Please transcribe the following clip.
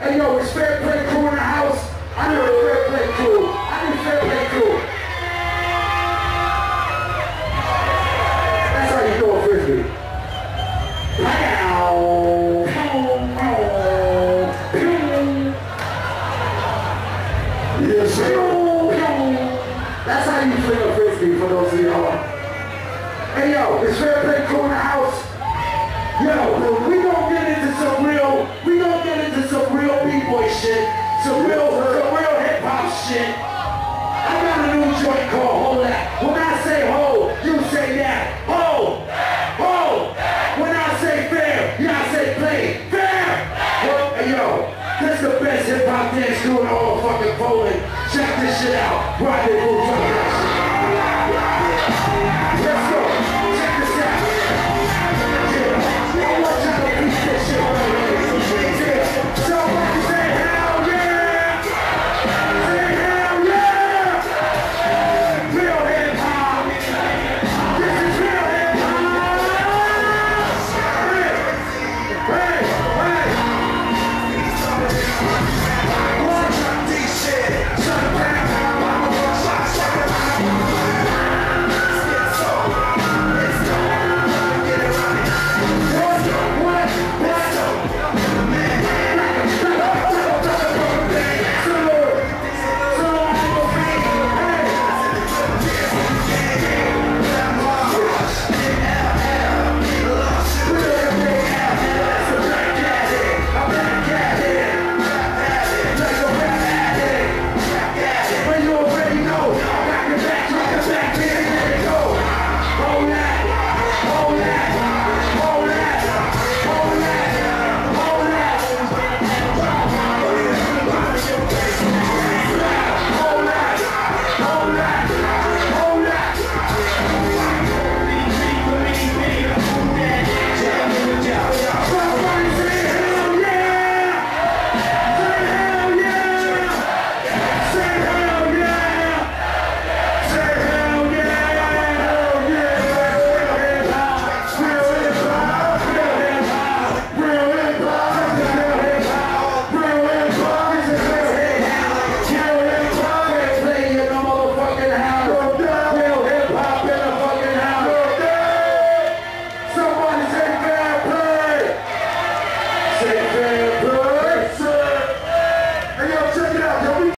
Hey, yo, is fair play crew in the house? I need a fair play crew. I need fair play crew. That's how you do a frisbee. Pow, pow, pow, pew. Yes. That's how you fling a frisbee for those of y'all. Hey yo, is fair play crew in the house? Yo, we some real, we gonna get into some real b-boy shit, some real, some real hip hop shit. I got a new joint called Holdat. When I say hold, you say that. Hold, hold. When I say fair, y'all say play. Fair. Hey yo, this the best hip hop dance crew in all fucking Poland. Check this shit out. Rock it, move Say